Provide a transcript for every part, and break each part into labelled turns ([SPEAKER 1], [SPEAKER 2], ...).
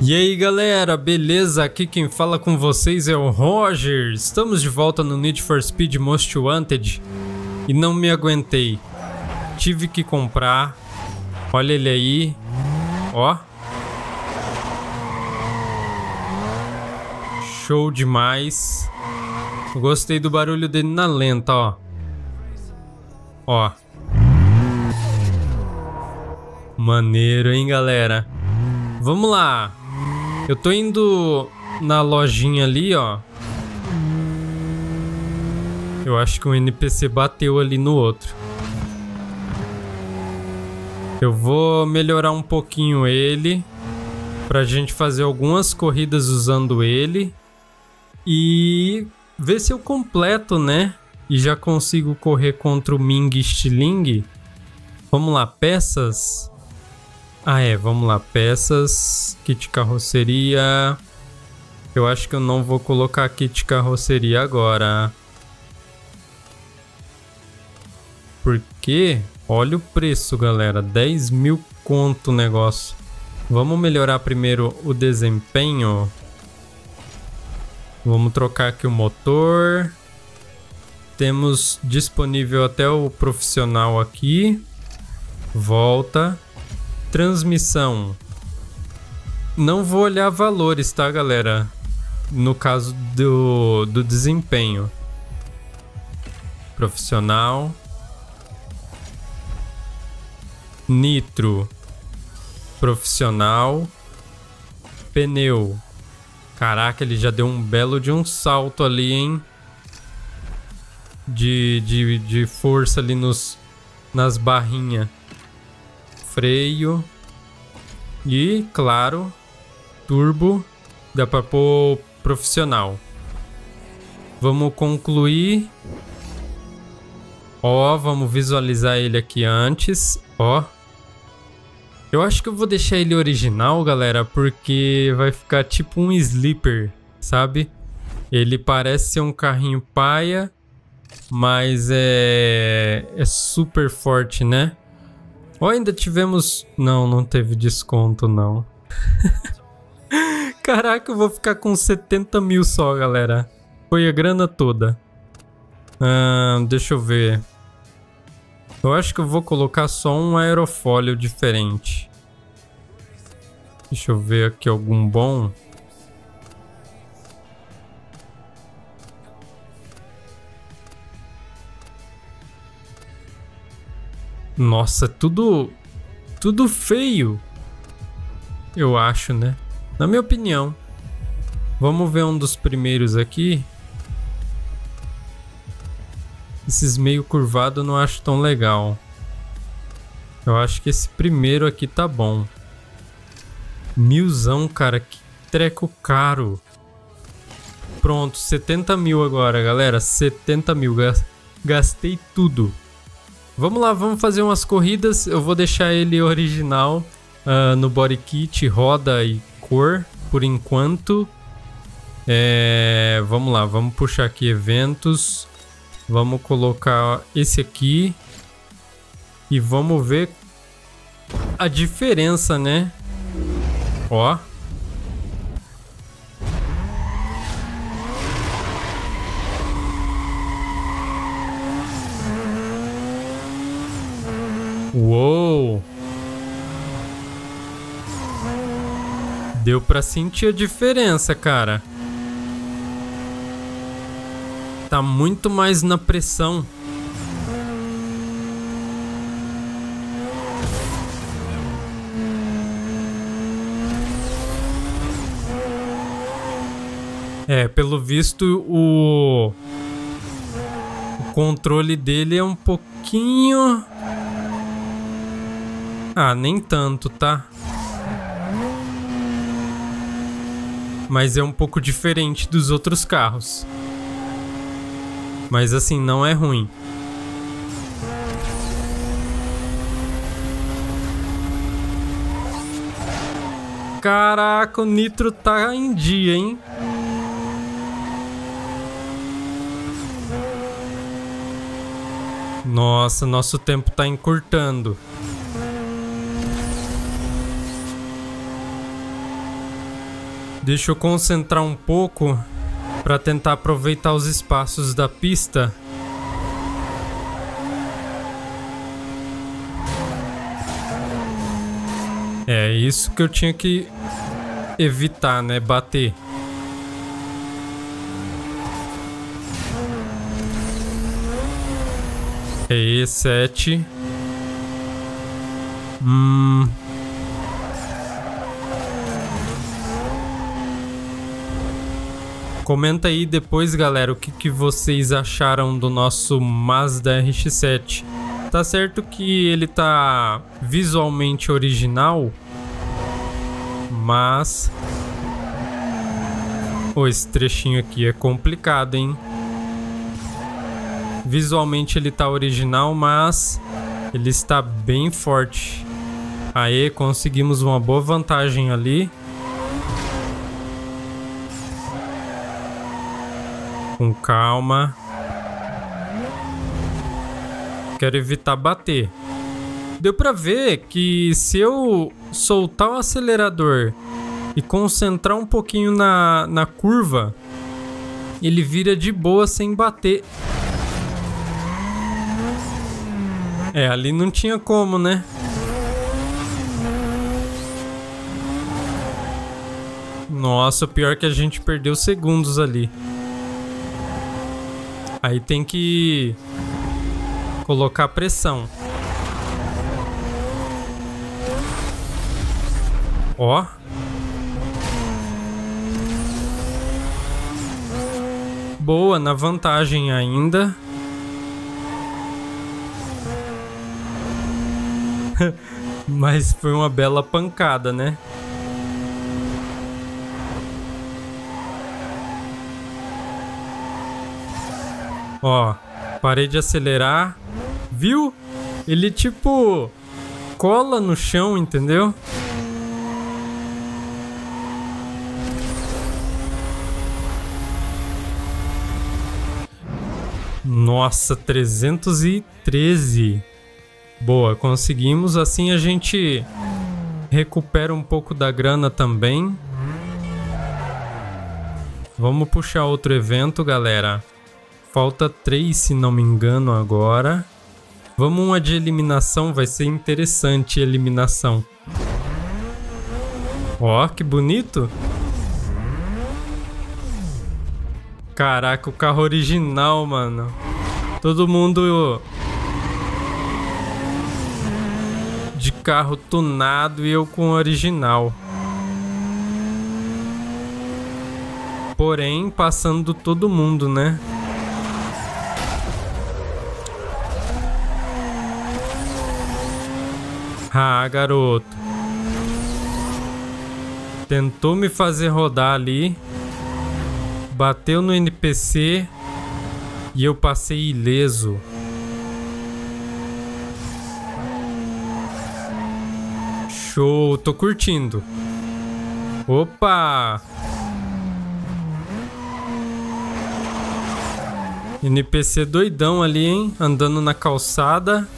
[SPEAKER 1] E aí galera, beleza? Aqui quem fala com vocês é o Roger. Estamos de volta no Need for Speed Most Wanted e não me aguentei. Tive que comprar. Olha ele aí. Ó. Show demais. Gostei do barulho dele na lenta, ó. Ó. Maneiro, hein, galera? Vamos lá. Eu tô indo na lojinha ali, ó. Eu acho que um NPC bateu ali no outro. Eu vou melhorar um pouquinho ele. Pra gente fazer algumas corridas usando ele. E ver se eu completo, né? E já consigo correr contra o Ming Stiling. Vamos lá, peças. Ah, é, vamos lá. Peças, kit carroceria. Eu acho que eu não vou colocar kit carroceria agora. Porque, olha o preço, galera. 10 mil conto o negócio. Vamos melhorar primeiro o desempenho. Vamos trocar aqui o motor. Temos disponível até o profissional aqui. Volta. Transmissão. Não vou olhar valores, tá, galera? No caso do, do desempenho. Profissional. Nitro. Profissional. Pneu. Caraca, ele já deu um belo de um salto ali, hein? De, de, de força ali nos, nas barrinhas freio e, claro, turbo. Dá para pôr profissional. Vamos concluir. Ó, vamos visualizar ele aqui antes. Ó. Eu acho que eu vou deixar ele original, galera, porque vai ficar tipo um sleeper, sabe? Ele parece ser um carrinho paia, mas é, é super forte, né? Ou ainda tivemos... Não, não teve desconto, não. Caraca, eu vou ficar com 70 mil só, galera. Foi a grana toda. Ah, deixa eu ver. Eu acho que eu vou colocar só um aerofólio diferente. Deixa eu ver aqui algum bom. Nossa, tudo. Tudo feio. Eu acho, né? Na minha opinião. Vamos ver um dos primeiros aqui. Esses meio curvado eu não acho tão legal. Eu acho que esse primeiro aqui tá bom. Milzão, cara. Que treco caro. Pronto, 70 mil agora, galera. 70 mil. Gastei tudo. Vamos lá, vamos fazer umas corridas. Eu vou deixar ele original uh, no body kit, roda e cor por enquanto. É, vamos lá, vamos puxar aqui eventos. Vamos colocar esse aqui. E vamos ver a diferença, né? Ó. Uou! Deu pra sentir a diferença, cara. Tá muito mais na pressão. É, pelo visto o... o controle dele é um pouquinho ah, nem tanto, tá? Mas é um pouco diferente dos outros carros. Mas assim, não é ruim. Caraca, o nitro tá em dia, hein? Nossa, nosso tempo tá encurtando. Deixa eu concentrar um pouco para tentar aproveitar os espaços da pista. É isso que eu tinha que evitar, né? Bater. É E7. Hum. Comenta aí depois, galera, o que, que vocês acharam do nosso Mazda RX-7. Tá certo que ele tá visualmente original, mas... Pô, esse trechinho aqui é complicado, hein? Visualmente ele tá original, mas ele está bem forte. Aí conseguimos uma boa vantagem ali. Com calma. Quero evitar bater. Deu pra ver que se eu soltar o acelerador e concentrar um pouquinho na, na curva, ele vira de boa sem bater. É, ali não tinha como, né? Nossa, pior que a gente perdeu segundos ali. Aí tem que colocar pressão. Ó. Boa, na vantagem ainda. Mas foi uma bela pancada, né? Ó, parei de acelerar. Viu? Ele tipo cola no chão, entendeu? Nossa, 313. Boa, conseguimos. Assim a gente recupera um pouco da grana também. Vamos puxar outro evento, galera. Falta três, se não me engano, agora. Vamos uma de eliminação, vai ser interessante eliminação. Ó, oh, que bonito. Caraca, o carro original, mano. Todo mundo de carro tunado e eu com original. Porém, passando todo mundo, né? Ah, garoto. Tentou me fazer rodar ali. Bateu no NPC. E eu passei ileso. Show, tô curtindo. Opa! NPC doidão ali, hein? Andando na calçada.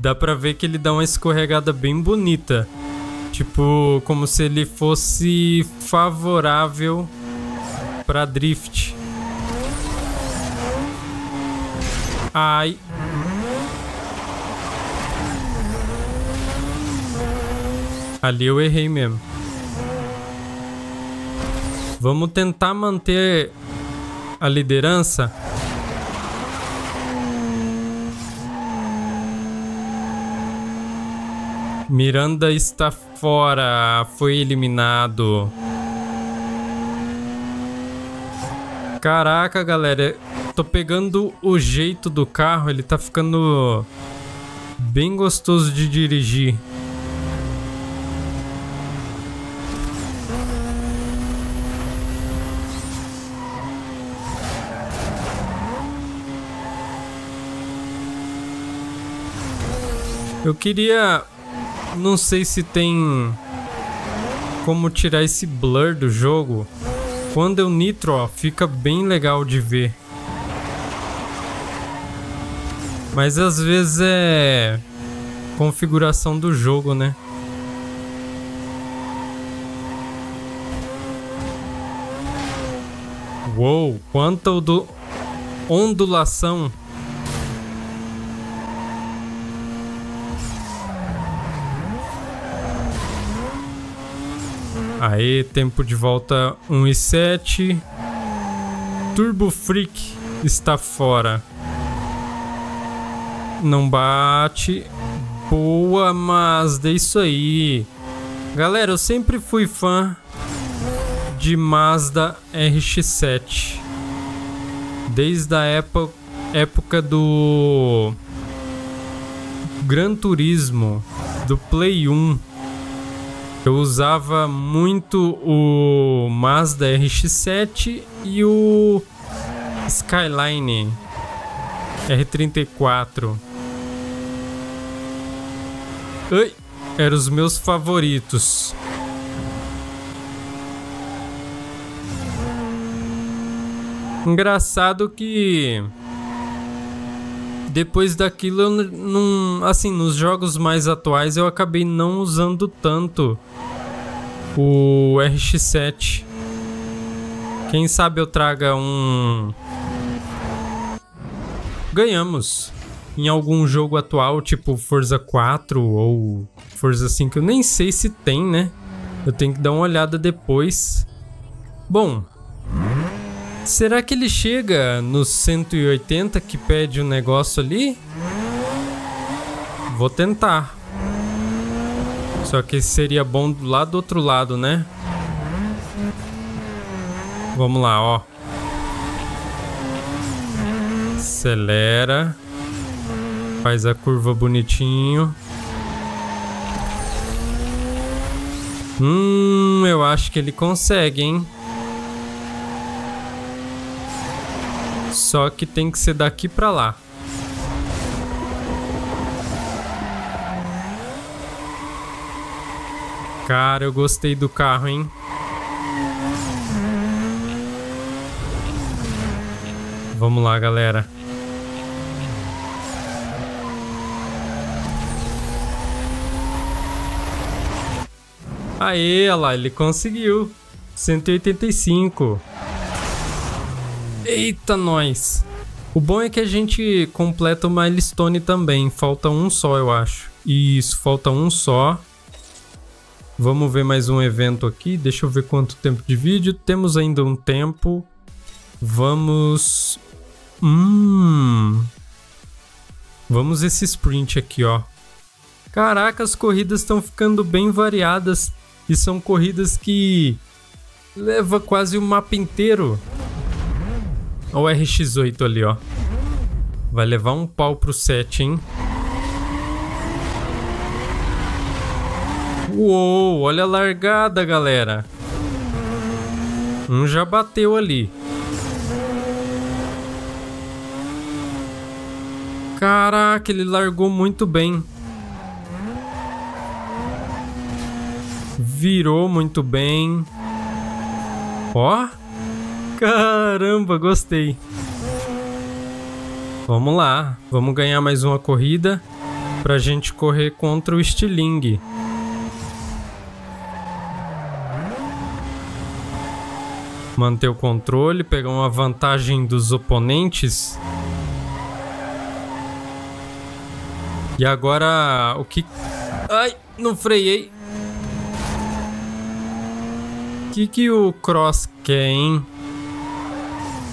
[SPEAKER 1] Dá pra ver que ele dá uma escorregada bem bonita. Tipo, como se ele fosse favorável pra drift. Ai. Ali eu errei mesmo. Vamos tentar manter a liderança. Miranda está fora, foi eliminado. Caraca, galera, tô pegando o jeito do carro, ele tá ficando bem gostoso de dirigir. Eu queria não sei se tem como tirar esse blur do jogo. Quando eu nitro, ó, fica bem legal de ver. Mas às vezes é configuração do jogo, né? Uou, quanta do ondulação. Aí, tempo de volta 1 e 7. Turbo Freak está fora. Não bate. Boa, Mazda, isso aí. Galera, eu sempre fui fã de Mazda RX-7. Desde a época, época do Gran Turismo, do Play 1. Eu usava muito o Mazda RX-7 e o Skyline R34. Ai, eram os meus favoritos. Engraçado que depois daquilo eu não, assim, nos jogos mais atuais eu acabei não usando tanto o RX7. Quem sabe eu traga um ganhamos em algum jogo atual, tipo Forza 4 ou Forza 5, eu nem sei se tem, né? Eu tenho que dar uma olhada depois. Bom, será que ele chega nos 180 que pede o um negócio ali? Vou tentar. Só que seria bom lá do outro lado, né? Vamos lá, ó. Acelera. Faz a curva bonitinho. Hum, eu acho que ele consegue, hein? Só que tem que ser daqui pra lá. Cara, eu gostei do carro, hein? Vamos lá, galera. Aê, olha lá, ele conseguiu. 185. Eita, nós. O bom é que a gente completa o milestone também. Falta um só, eu acho. Isso, falta um só. Vamos ver mais um evento aqui. Deixa eu ver quanto tempo de vídeo. Temos ainda um tempo. Vamos... Hum... Vamos esse sprint aqui, ó. Caraca, as corridas estão ficando bem variadas. E são corridas que leva quase o mapa inteiro. Olha o RX8 ali, ó. Vai levar um pau pro 7, hein? Uou, olha a largada, galera. Um já bateu ali. Caraca, ele largou muito bem. Virou muito bem. Ó. Caramba, gostei. Vamos lá. Vamos ganhar mais uma corrida pra gente correr contra o Stiling. Manter o controle, pegar uma vantagem dos oponentes. E agora o que... Ai, não freiei. que, que o Cross quer, hein?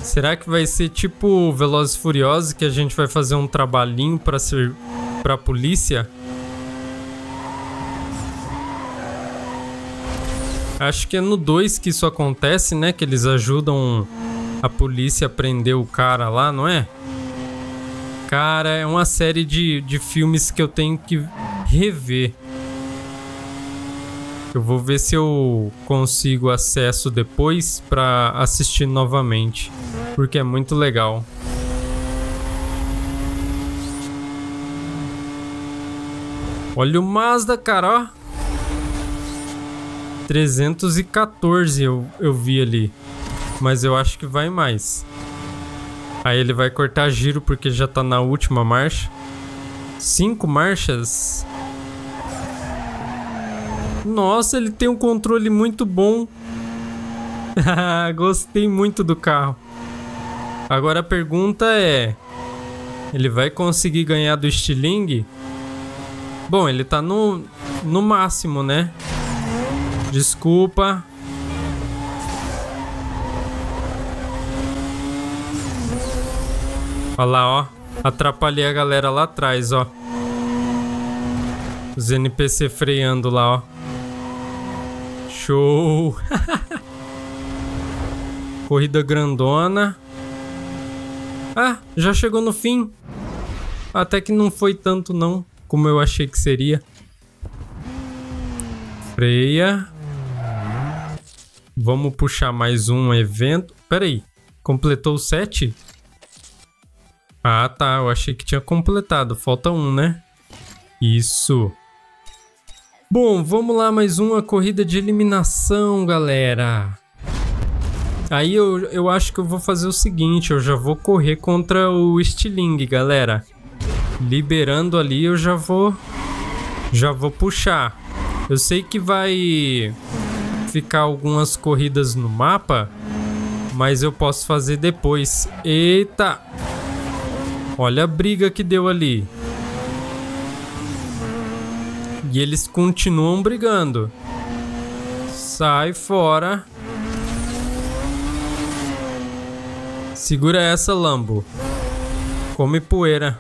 [SPEAKER 1] Será que vai ser tipo Velozes Furiosos que a gente vai fazer um trabalhinho para ser para polícia? Acho que é no 2 que isso acontece, né? Que eles ajudam a polícia a prender o cara lá, não é? Cara, é uma série de, de filmes que eu tenho que rever. Eu vou ver se eu consigo acesso depois para assistir novamente, porque é muito legal. Olha o Mazda, cara, ó. 314 eu, eu vi ali. Mas eu acho que vai mais. Aí ele vai cortar giro porque já tá na última marcha. Cinco marchas? Nossa, ele tem um controle muito bom. Gostei muito do carro. Agora a pergunta é: ele vai conseguir ganhar do Stiling? Bom, ele tá no, no máximo, né? Desculpa. Olha lá, ó. Atrapalhei a galera lá atrás, ó. Os NPC freando lá, ó. Show! Corrida grandona. Ah, já chegou no fim. Até que não foi tanto não, como eu achei que seria. Freia. Vamos puxar mais um evento. Pera aí, completou sete? Ah, tá. Eu achei que tinha completado. Falta um, né? Isso. Bom, vamos lá. Mais uma corrida de eliminação, galera. Aí eu, eu acho que eu vou fazer o seguinte. Eu já vou correr contra o Stiling, galera. Liberando ali, eu já vou... Já vou puxar. Eu sei que vai ficar algumas corridas no mapa, mas eu posso fazer depois. Eita! Olha a briga que deu ali. E eles continuam brigando. Sai fora. Segura essa, Lambo. Come poeira.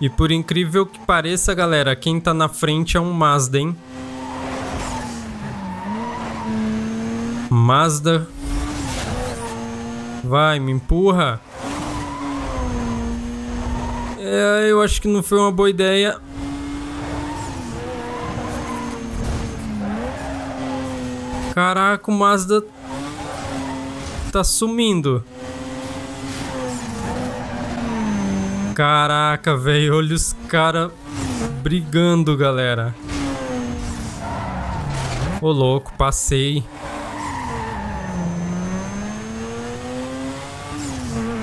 [SPEAKER 1] E por incrível que pareça, galera, quem tá na frente é um Mazda, hein? Mazda. Vai, me empurra. É, eu acho que não foi uma boa ideia. Caraca, o Mazda tá sumindo. Caraca, velho, olha os caras brigando, galera. Ô louco, passei.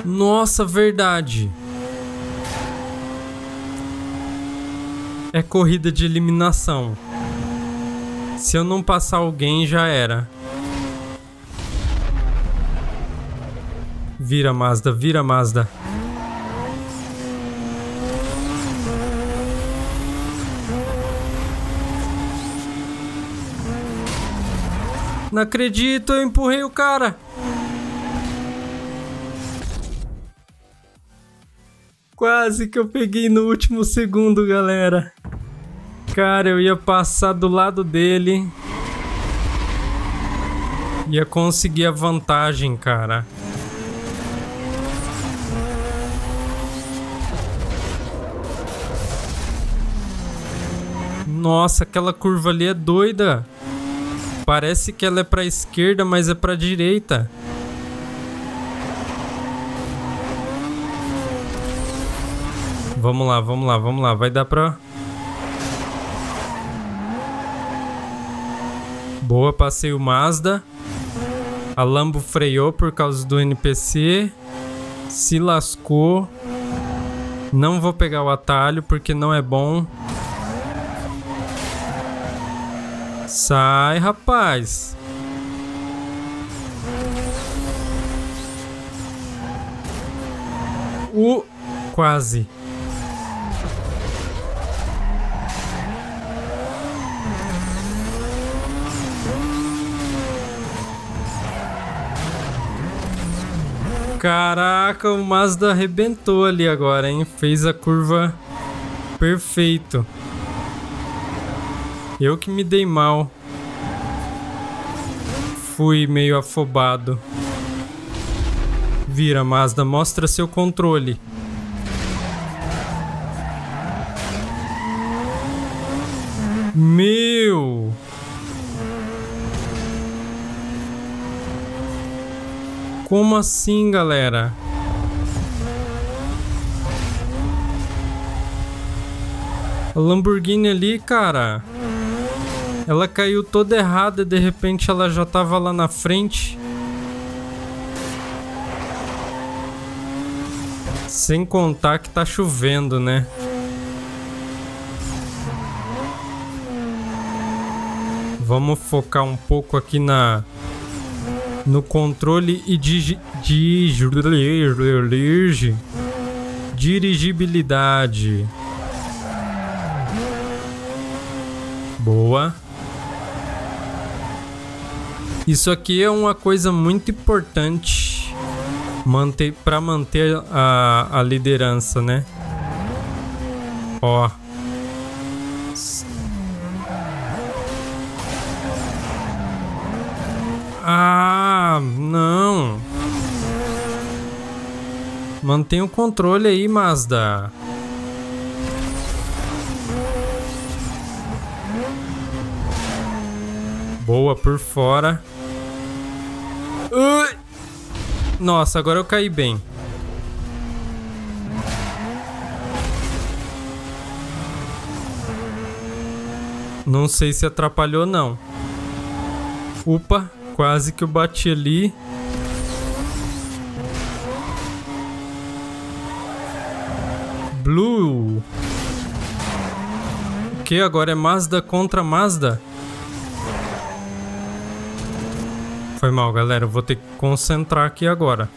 [SPEAKER 1] Nossa, verdade. é corrida de eliminação. Se eu não passar alguém, já era. Vira Mazda, vira Mazda. Não acredito, eu empurrei o cara. Quase que eu peguei no último segundo, galera. Cara, eu ia passar do lado dele. Ia conseguir a vantagem, cara. Nossa, aquela curva ali é doida. Parece que ela é pra esquerda, mas é pra direita. Vamos lá, vamos lá, vamos lá. Vai dar pra... Boa, passei o Mazda. A Lambo freou por causa do NPC. Se lascou. Não vou pegar o atalho porque não é bom. Sai, rapaz. O... Quase. Caraca, o Mazda arrebentou ali agora, hein? Fez a curva perfeito. Eu que me dei mal. Fui meio afobado. Vira, Mazda, mostra seu controle. Meu! Como assim, galera? A Lamborghini ali, cara. Ela caiu toda errada e de repente ela já tava lá na frente. Sem contar que tá chovendo, né? Vamos focar um pouco aqui na no controle e digi, dirigibilidade. Boa. Isso aqui é uma coisa muito importante manter para manter a, a liderança, né? Ó. Não. Mantenha o controle aí, Mazda. Boa por fora. Ui. Nossa, agora eu caí bem. Não sei se atrapalhou não. Upa, quase que eu bati ali. Blue. O que agora é Mazda contra Mazda? Foi mal, galera. Eu vou ter que concentrar aqui agora.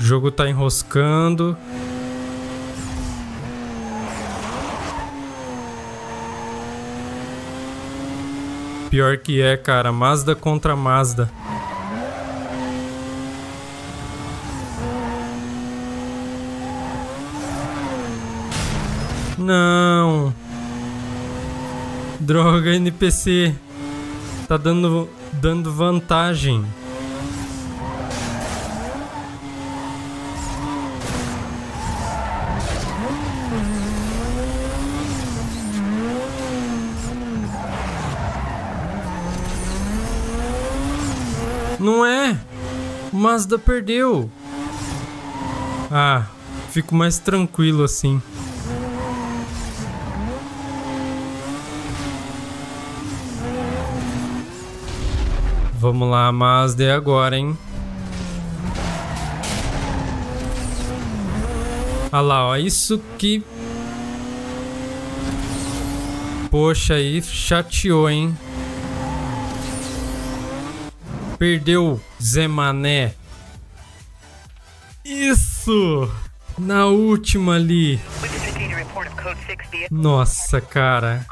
[SPEAKER 1] O jogo tá enroscando. Pior que é, cara. Mazda contra Mazda. Não. Droga, NPC. Tá dando dando vantagem. Não é? Mazda perdeu. Ah, fico mais tranquilo assim. Vamos lá, Mazda, é agora, hein? Olha lá, ó, isso que... Poxa, aí chateou, hein? Perdeu Zé Mané. Isso! Na última ali. Nossa, cara.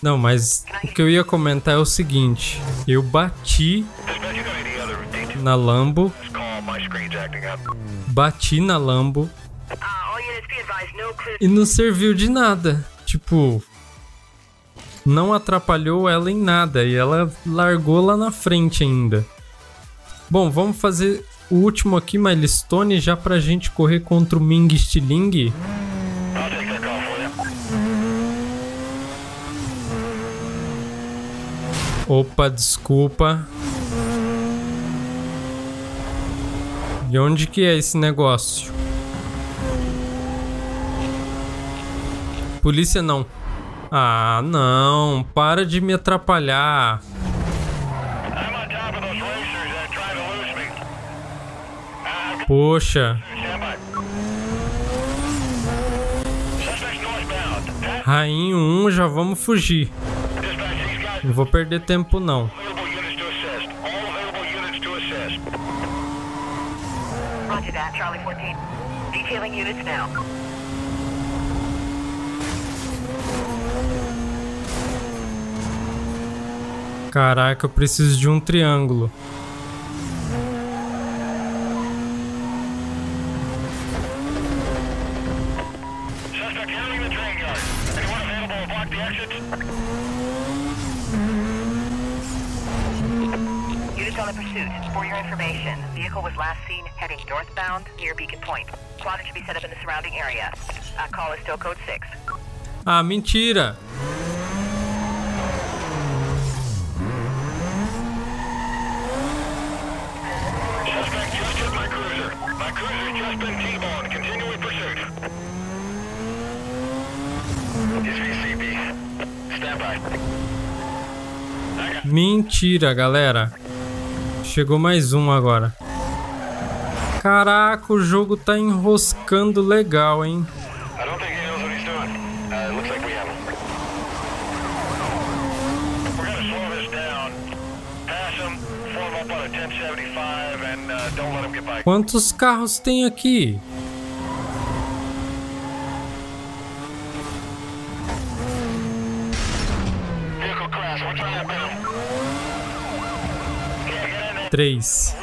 [SPEAKER 1] Não, mas o que eu ia comentar é o seguinte: eu bati na Lambo. Bati na Lambo. E não serviu de nada. Tipo, não atrapalhou ela em nada e ela largou lá na frente ainda. Bom, vamos fazer o último aqui, Milestone, já pra gente correr contra o Ming Stiling. Opa, desculpa. De onde que é esse negócio? Polícia não. Ah, não. Para de me atrapalhar. Poxa. Rainho 1, já vamos fugir. Não vou perder tempo não. Caraca, eu preciso de um triângulo. Ah, mentira! Mentira, galera. Chegou mais um agora. Caraca, o jogo tá enroscando legal, hein? Quantos carros tem aqui? Três.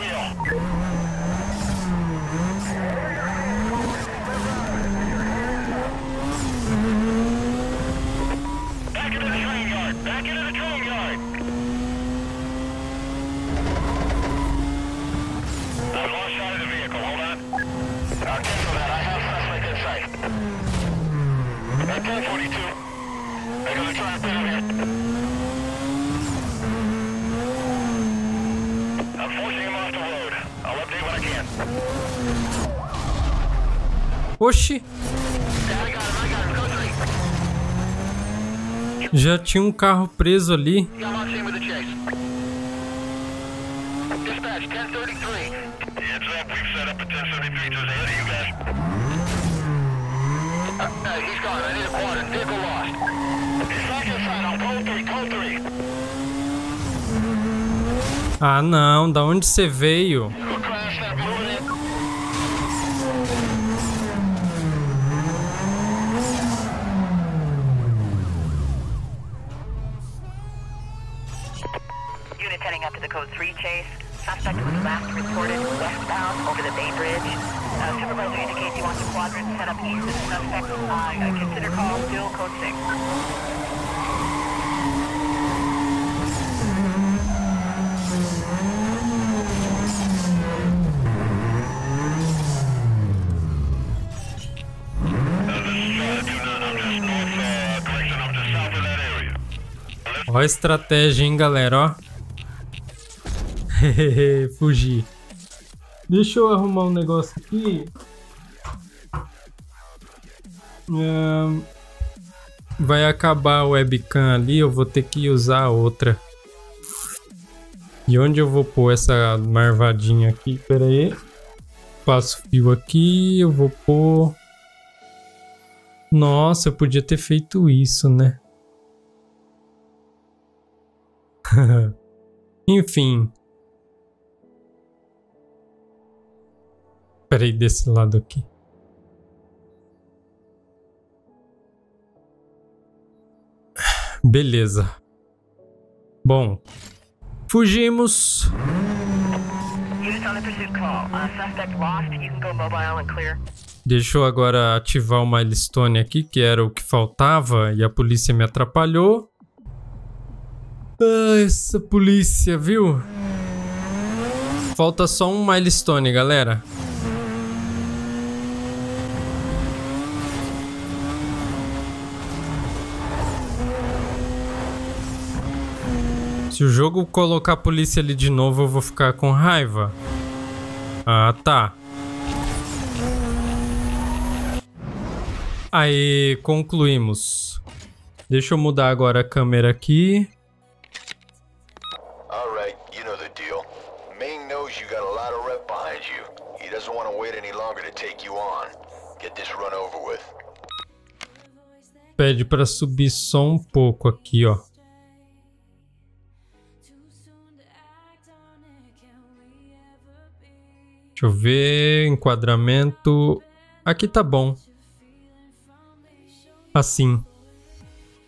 [SPEAKER 1] Oxi! Já tinha um carro preso ali. Ah não, da onde você veio? Ó a estratégia, hein, galera, ó. Fugi. Deixa eu arrumar um negócio aqui. vai acabar o webcam ali, eu vou ter que usar outra. E onde eu vou pôr essa marvadinha aqui? Pera aí. Passo fio aqui, eu vou pôr... Nossa, eu podia ter feito isso, né? Enfim. Peraí, desse lado aqui. Beleza. Bom. Fugimos. Deixa eu agora ativar o milestone aqui, que era o que faltava e a polícia me atrapalhou. Ah, essa polícia, viu? Falta só um milestone, galera. Se o jogo colocar a polícia ali de novo, eu vou ficar com raiva. Ah, tá. Aí, concluímos. Deixa eu mudar agora a câmera aqui. Para subir só um pouco aqui, ó. Deixa eu ver, enquadramento. Aqui tá bom. Assim.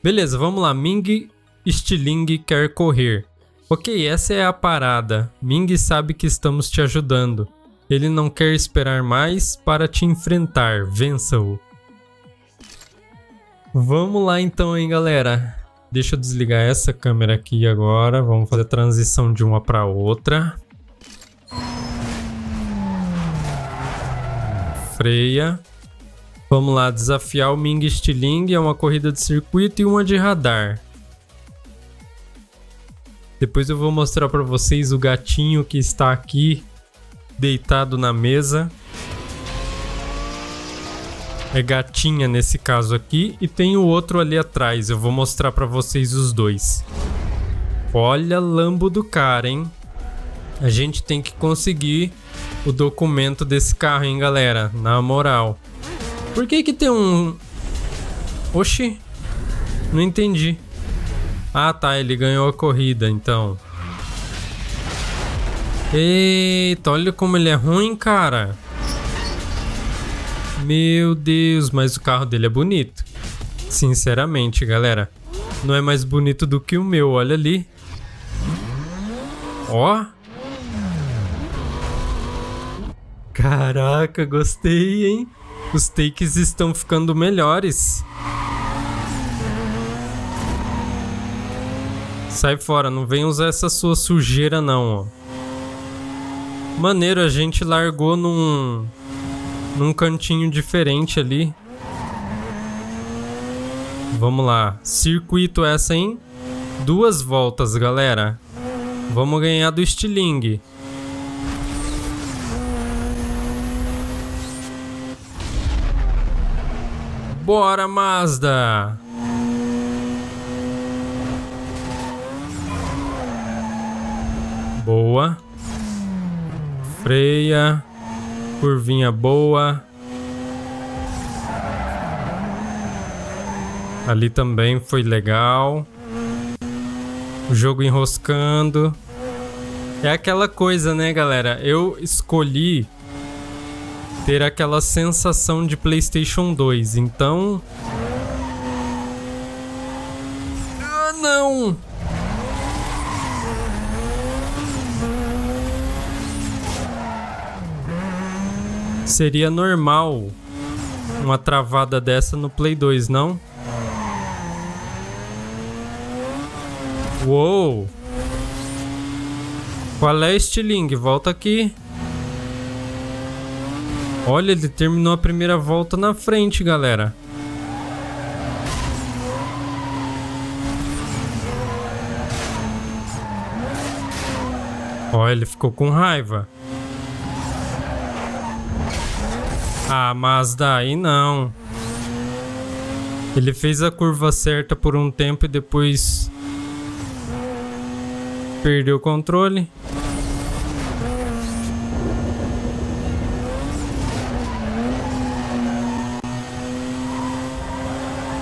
[SPEAKER 1] Beleza, vamos lá. Ming Stiling quer correr. Ok, essa é a parada. Ming sabe que estamos te ajudando. Ele não quer esperar mais para te enfrentar. Vença-o. Vamos lá então, hein, galera. Deixa eu desligar essa câmera aqui agora. Vamos fazer a transição de uma para outra. freia. Vamos lá, desafiar o Ming Stiling é uma corrida de circuito e uma de radar. Depois eu vou mostrar para vocês o gatinho que está aqui deitado na mesa. É gatinha nesse caso aqui e tem o outro ali atrás. Eu vou mostrar para vocês os dois. Olha lambo do cara, hein? A gente tem que conseguir o documento desse carro, hein, galera? Na moral. Por que que tem um... Oxi. Não entendi. Ah, tá. Ele ganhou a corrida, então. Eita, olha como ele é ruim, cara. Meu Deus, mas o carro dele é bonito. Sinceramente, galera. Não é mais bonito do que o meu, olha ali. Ó. Caraca, gostei, hein? Os takes estão ficando melhores. Sai fora, não vem usar essa sua sujeira não, ó. Maneiro, a gente largou num num cantinho diferente ali. Vamos lá. Circuito essa em duas voltas, galera. Vamos ganhar do estilingue. Bora, Mazda! Boa. Freia. Curvinha boa. Ali também foi legal. O jogo enroscando. É aquela coisa, né, galera? Eu escolhi ter aquela sensação de PlayStation 2. Então. Ah, não! Seria normal uma travada dessa no Play 2, não? Uou! Qual é estilingue? Volta aqui. Olha, ele terminou a primeira volta na frente, galera. Olha, ele ficou com raiva. Ah, mas daí não. Ele fez a curva certa por um tempo e depois perdeu o controle.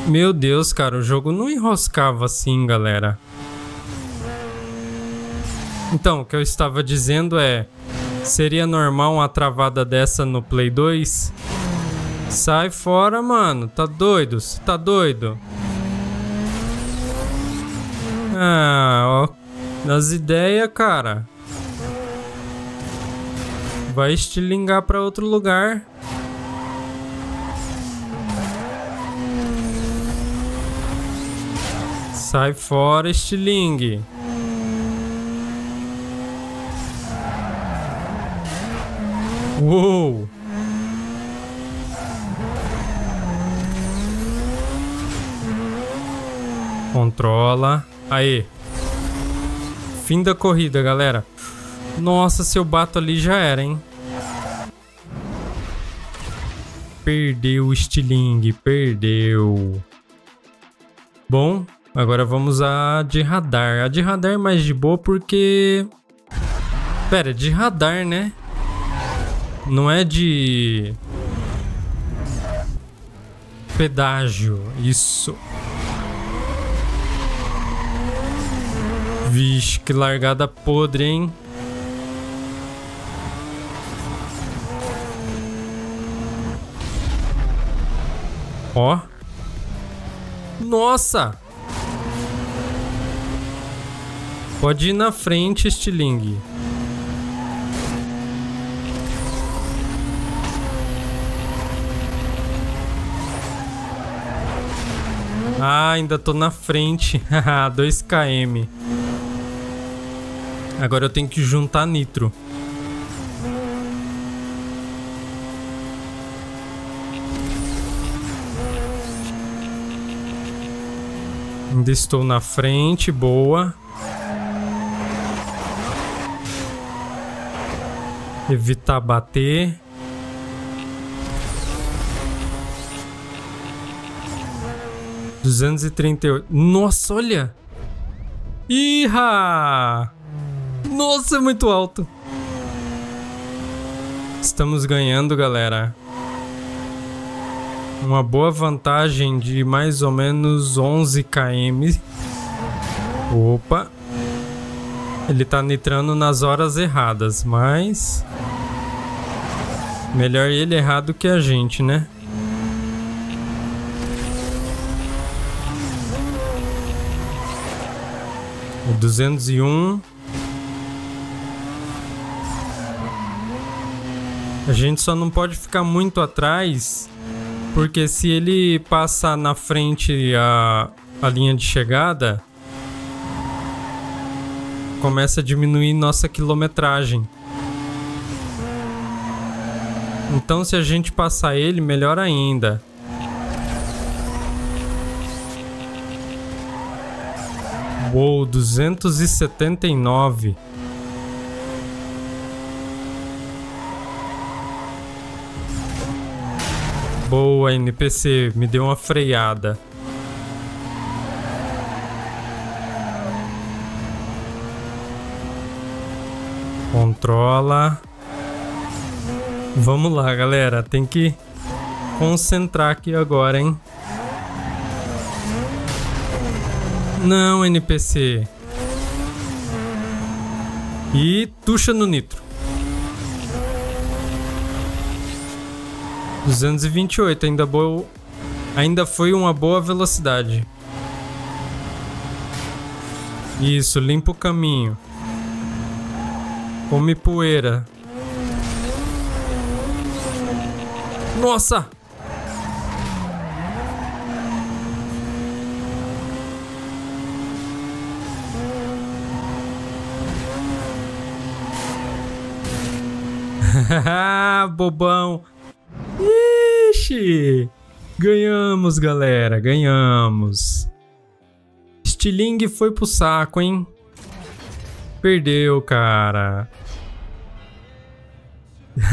[SPEAKER 1] Meu Deus, cara, o jogo não enroscava assim, galera. Então, o que eu estava dizendo é... Seria normal uma travada dessa no Play 2? Sai fora, mano. Tá doido? Você tá doido? Ah, ó. Nas ideias, cara. Vai estilingar pra outro lugar. Sai fora, estilingue. Uou! Controla. Aí. Fim da corrida, galera. Nossa, se eu bato ali já era, hein? Perdeu o estilingue, perdeu. Bom, agora vamos a de radar. A de radar é mais de boa porque... Pera, de radar, né? Não é de... Pedágio, isso. Vixe, que largada podre, hein? Ó. Nossa! Pode ir na frente, Stiling. Ah, ainda tô na frente. 2 km. Agora eu tenho que juntar nitro. Ainda estou na frente, boa. Evitar bater. Duzentos e trinta e oito. Nossa, olha! Iha! Nossa, é muito alto. Estamos ganhando, galera. Uma boa vantagem de mais ou menos 11 km. Opa. Ele tá nitrando nas horas erradas, mas... Melhor ele errado que a gente, né? 201. A gente só não pode ficar muito atrás, porque se ele passar na frente a, a linha de chegada, começa a diminuir nossa quilometragem. Então, se a gente passar ele, melhor ainda. Uou, 279. Boa, NPC, me deu uma freada. Controla. Vamos lá, galera. Tem que concentrar aqui agora, hein? Não, NPC. E tuxa no nitro. 228, ainda boa, ainda foi uma boa velocidade. Isso, limpa o caminho. Come poeira. Nossa! Bobão. Ixi! Ganhamos, galera, ganhamos. Stiling foi pro saco, hein? Perdeu, cara.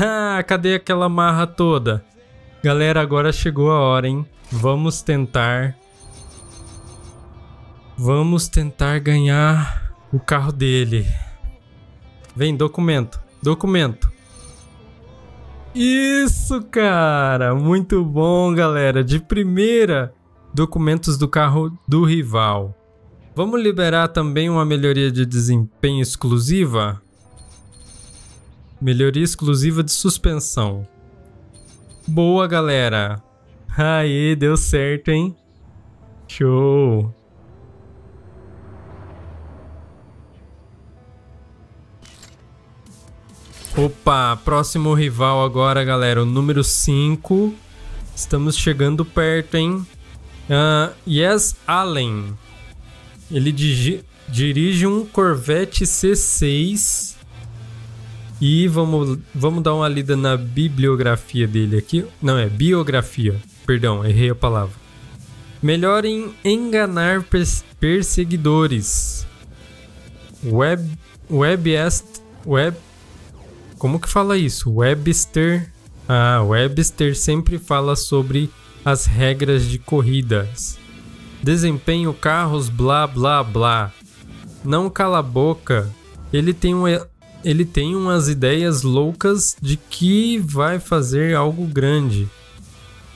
[SPEAKER 1] Ah, cadê aquela marra toda? Galera, agora chegou a hora, hein? Vamos tentar. Vamos tentar ganhar o carro dele. Vem, documento. Documento. Isso, cara! Muito bom, galera. De primeira, documentos do carro do rival. Vamos liberar também uma melhoria de desempenho exclusiva? Melhoria exclusiva de suspensão. Boa, galera. Aí, deu certo, hein? Show. Opa, próximo rival agora, galera. O número 5. Estamos chegando perto, hein? Uh, yes, Allen. Ele dirige um Corvette C6. E vamos, vamos dar uma lida na bibliografia dele aqui. Não, é biografia. Perdão, errei a palavra. Melhor em enganar perseguidores. Web, Webest, Web, como que fala isso? Webster. Ah, Webster sempre fala sobre as regras de corridas desempenho, carros, blá blá blá. Não cala a boca. Ele tem, um, ele tem umas ideias loucas de que vai fazer algo grande.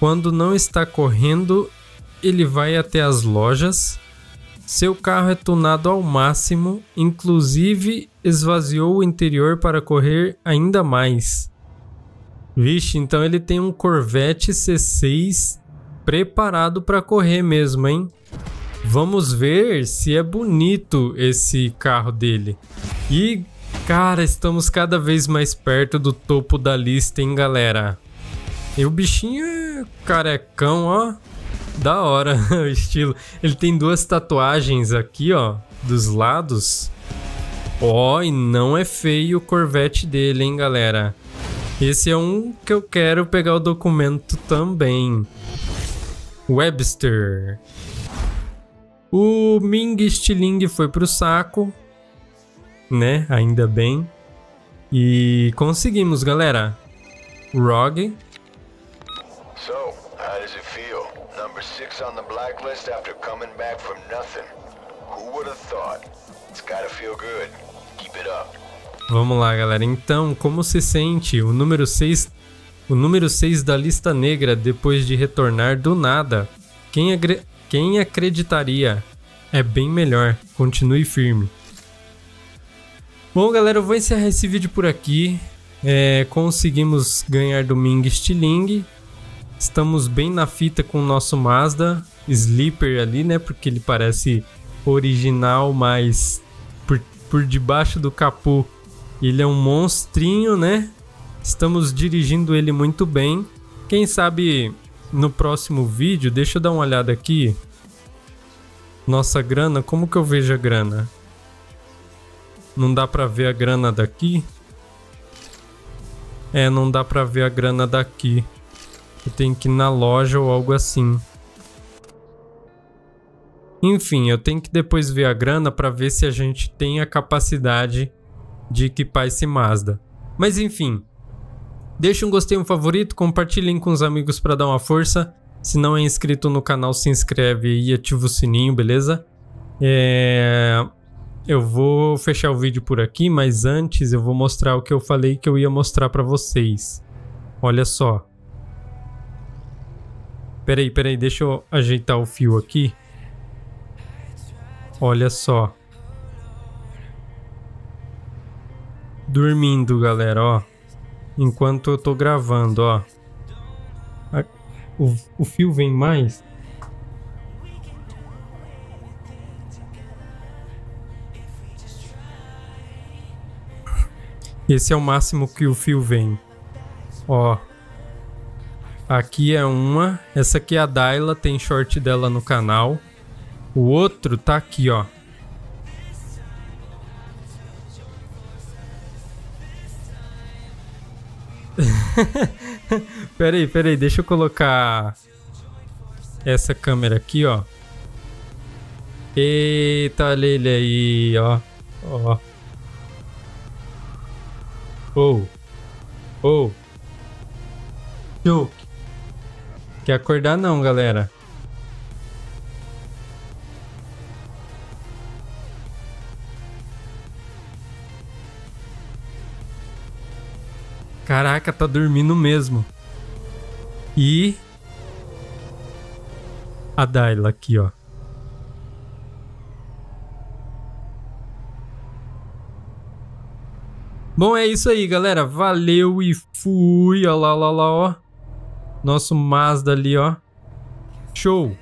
[SPEAKER 1] Quando não está correndo, ele vai até as lojas. Seu carro é tunado ao máximo, inclusive esvaziou o interior para correr ainda mais. Vixe, então ele tem um Corvette C6 preparado para correr mesmo, hein? Vamos ver se é bonito esse carro dele. E, cara, estamos cada vez mais perto do topo da lista, hein, galera? E o bichinho é carecão, ó. Da hora o estilo. Ele tem duas tatuagens aqui, ó, dos lados. Ó, oh, e não é feio o Corvette dele, hein, galera? Esse é um que eu quero pegar o documento também. Webster. O Ming Stiling foi pro saco, né? Ainda bem. E conseguimos, galera. Rog. So, how does it feel? Number six on the blacklist after coming back from nothing. Who would have thought? It's gotta feel good. Vamos lá, galera. Então, como se sente o número 6 o número 6 da lista negra depois de retornar do nada. Quem, quem acreditaria? É bem melhor, continue firme. Bom, galera, eu vou encerrar esse vídeo por aqui. É, conseguimos ganhar do Ming Stiling. Estamos bem na fita com o nosso Mazda Sleeper ali, né? Porque ele parece original, mas por, debaixo do capô ele é um monstrinho, né? Estamos dirigindo ele muito bem. Quem sabe no próximo vídeo, deixa eu dar uma olhada aqui. Nossa grana, como que eu vejo a grana? Não dá pra ver a grana daqui? É, não dá pra ver a grana daqui. Eu tenho que ir na loja ou algo assim. Enfim, eu tenho que depois ver a grana para ver se a gente tem a capacidade de equipar esse Mazda. Mas enfim, deixa um gostei, um favorito, compartilhem com os amigos para dar uma força. Se não é inscrito no canal, se inscreve e ativa o sininho, beleza? É... Eu vou fechar o vídeo por aqui, mas antes eu vou mostrar o que eu falei que eu ia mostrar para vocês. Olha só. Peraí, peraí, deixa eu ajeitar o fio aqui. Olha só. Dormindo, galera, ó. Enquanto eu tô gravando, ó. O, o fio vem mais. Esse é o máximo que o fio vem. Ó. Aqui é uma. Essa aqui é a Daila, tem short dela no canal. O outro tá aqui, ó. peraí, peraí, deixa eu colocar essa câmera aqui, ó. Eita, ele aí, ó. Ó. Oh. Oh. Choke. Quer acordar não, galera. Caraca, tá dormindo mesmo. E a Daila aqui, ó. Bom, é isso aí, galera. Valeu e fui. Olha lá, olha lá, ó. Nosso Mazda ali, ó. Show.